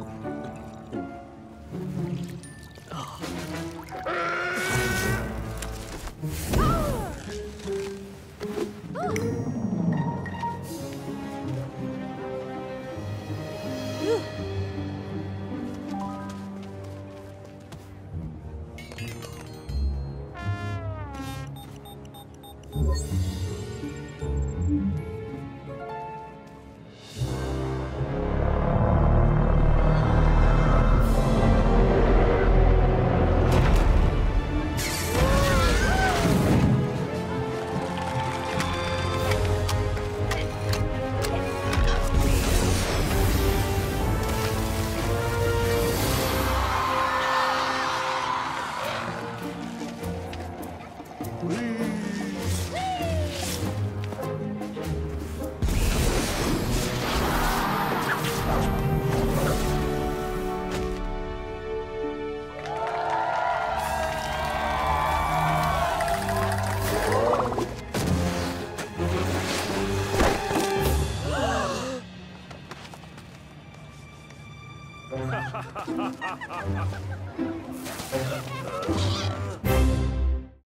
Thank Ha ha ha ha ha ha!